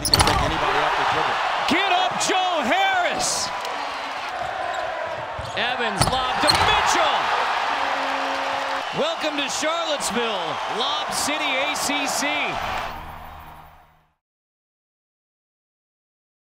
He can pick anybody up the dribble. Get up, Joe Harris. Evans lob to Mitchell. Welcome to Charlottesville, Lob City ACC.